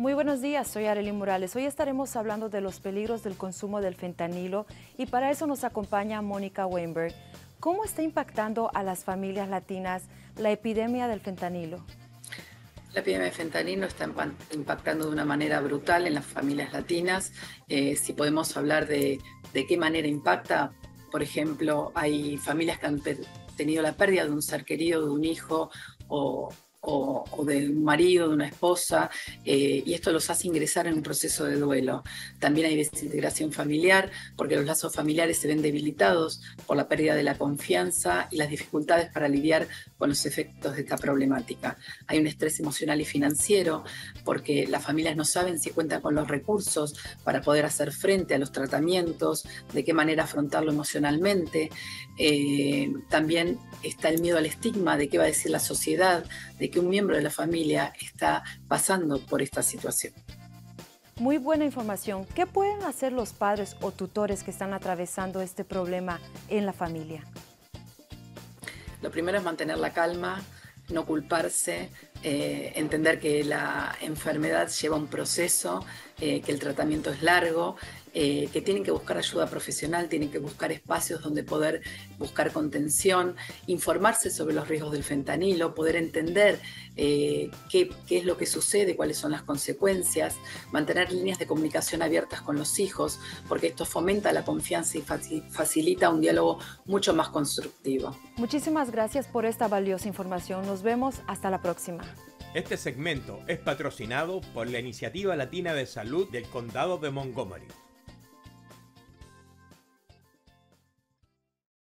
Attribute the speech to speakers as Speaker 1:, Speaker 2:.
Speaker 1: Muy buenos días, soy Arely Morales. Hoy estaremos hablando de los peligros del consumo del fentanilo y para eso nos acompaña Mónica Weinberg. ¿Cómo está impactando a las familias latinas la epidemia del fentanilo?
Speaker 2: La epidemia de fentanilo está impactando de una manera brutal en las familias latinas. Eh, si podemos hablar de, de qué manera impacta, por ejemplo, hay familias que han tenido la pérdida de un ser querido, de un hijo o, o, de un marido, de una esposa, eh, y esto los hace ingresar en un proceso de duelo. También hay desintegración familiar, porque los lazos familiares se ven debilitados por la pérdida de la confianza y las dificultades para lidiar con los efectos de esta problemática. Hay un estrés emocional y financiero, porque las familias no saben si cuentan con los recursos para poder hacer frente a los tratamientos, de qué manera afrontarlo emocionalmente. Eh, también está el miedo al estigma de qué va a decir la sociedad, de que un miembro de la familia está pasando por esta situación.
Speaker 1: Muy buena información. ¿Qué pueden hacer los padres o tutores que están atravesando este problema en la familia?
Speaker 2: Lo primero es mantener la calma, no culparse, eh, entender que la enfermedad lleva un proceso, eh, que el tratamiento es largo, eh, que tienen que buscar ayuda profesional, tienen que buscar espacios donde poder buscar contención, informarse sobre los riesgos del fentanilo, poder entender qué, qué, es lo que sucede, cuáles son las consecuencias, mantener líneas de comunicación abiertas con los hijos, porque esto fomenta la confianza y facilita un diálogo mucho más constructivo.
Speaker 1: Muchísimas gracias por esta valiosa información. Nos vemos hasta la próxima.
Speaker 3: Este segmento es patrocinado por la Iniciativa Latina de Salud del Condado de Montgomery.